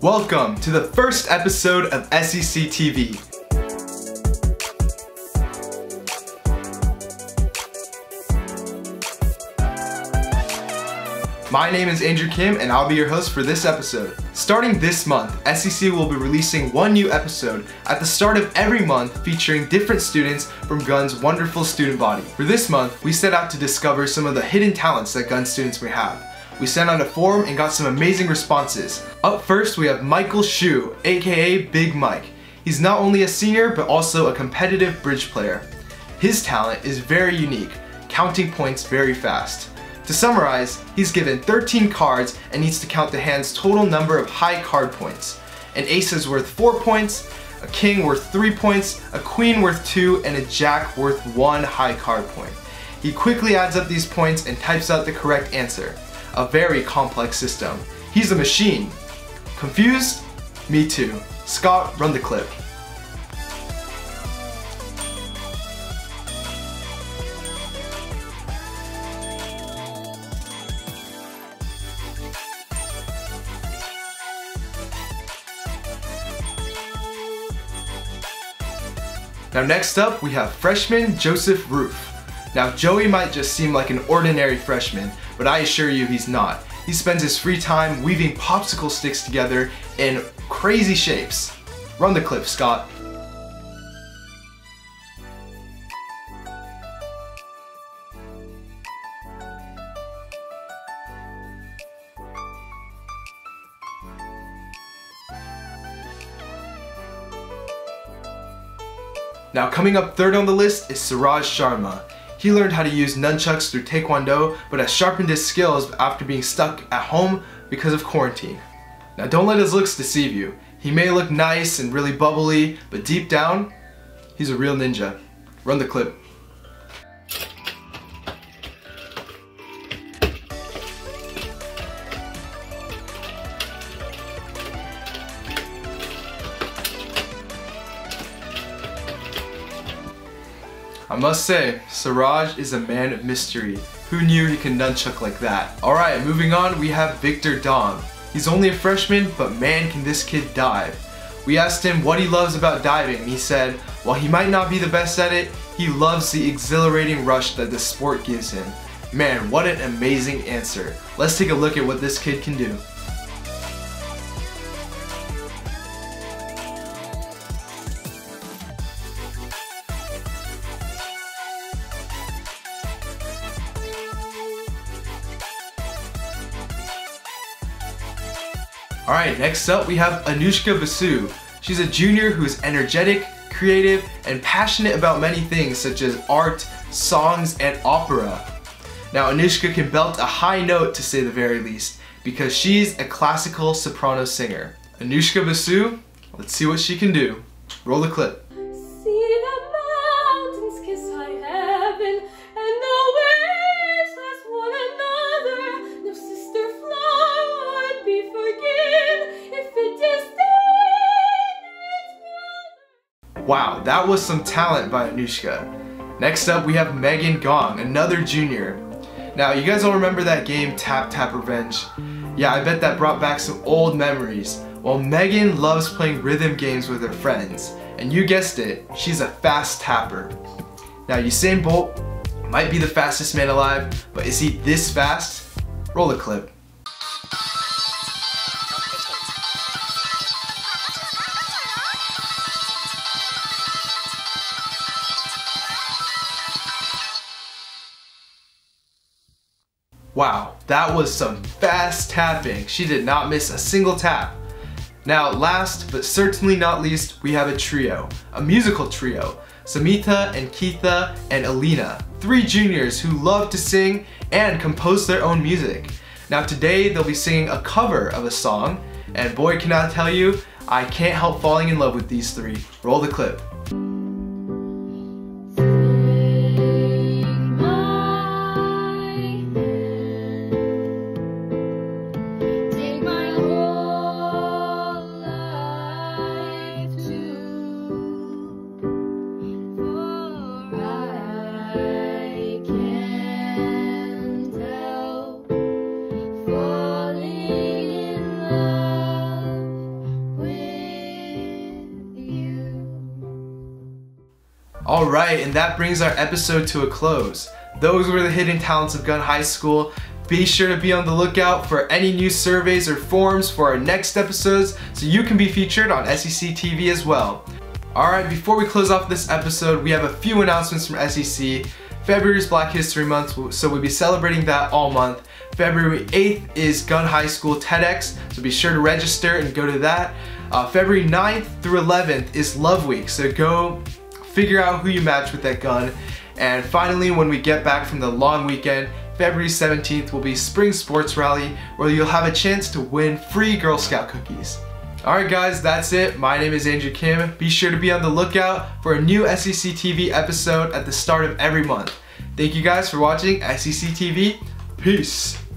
Welcome to the first episode of SEC TV. My name is Andrew Kim and I'll be your host for this episode. Starting this month, SEC will be releasing one new episode at the start of every month featuring different students from Gunn's wonderful student body. For this month, we set out to discover some of the hidden talents that Gun students may have. We sent out a forum and got some amazing responses. Up first, we have Michael Xu, aka Big Mike. He's not only a senior, but also a competitive bridge player. His talent is very unique, counting points very fast. To summarize, he's given 13 cards and needs to count the hand's total number of high card points. An ace is worth 4 points, a king worth 3 points, a queen worth 2, and a jack worth 1 high card point. He quickly adds up these points and types out the correct answer. A very complex system. He's a machine. Confused? Me too. Scott, run the clip. Now next up, we have freshman Joseph Rueff. Now Joey might just seem like an ordinary freshman, but I assure you he's not. He spends his free time weaving popsicle sticks together in crazy shapes. Run the clip, Scott. Now coming up third on the list is Suraj Sharma. He learned how to use nunchucks through Taekwondo, but has sharpened his skills after being stuck at home because of quarantine. Now don't let his looks deceive you. He may look nice and really bubbly, but deep down, he's a real ninja. Run the clip. I must say, Suraj is a man of mystery. Who knew he could nunchuck like that? Alright, moving on, we have Victor Dong. He's only a freshman, but man can this kid dive. We asked him what he loves about diving, and he said, while he might not be the best at it, he loves the exhilarating rush that the sport gives him. Man, what an amazing answer. Let's take a look at what this kid can do. Alright, next up we have Anushka Basu. She's a junior who is energetic, creative, and passionate about many things such as art, songs, and opera. Now Anushka can belt a high note to say the very least, because she's a classical soprano singer. Anushka Basu, let's see what she can do. Roll the clip. Wow, that was some talent by Anushka. Next up, we have Megan Gong, another junior. Now, you guys all remember that game Tap Tap Revenge? Yeah, I bet that brought back some old memories. Well, Megan loves playing rhythm games with her friends. And you guessed it, she's a fast tapper. Now, Usain Bolt might be the fastest man alive, but is he this fast? Roll the clip. Wow, that was some fast tapping. She did not miss a single tap. Now, last but certainly not least, we have a trio, a musical trio. Samhita and Keitha and Elina, three juniors who love to sing and compose their own music. Now today they'll be singing a cover of a song, and boy can I tell you, I can't help falling in love with these three. Roll the clip. Alright, and that brings our episode to a close. Those were the hidden talents of Gunn High School. Be sure to be on the lookout for any new surveys or forms for our next episodes so you can be featured on SEC TV as well. Alright, before we close off this episode, we have a few announcements from SEC. February is Black History Month, so we'll be celebrating that all month. February 8th is Gunn High School TEDx, so be sure to register and go to that. Uh, February 9th through 11th is Love Week, so go figure out who you match with that Gunn. And finally, when we get back from the long weekend, February 17th will be Spring Sports Rally, where you'll have a chance to win free Girl Scout cookies. Alright guys, that's it. My name is Andrew Kim. Be sure to be on the lookout for a new SEC TV episode at the start of every month. Thank you guys for watching SEC TV. Peace.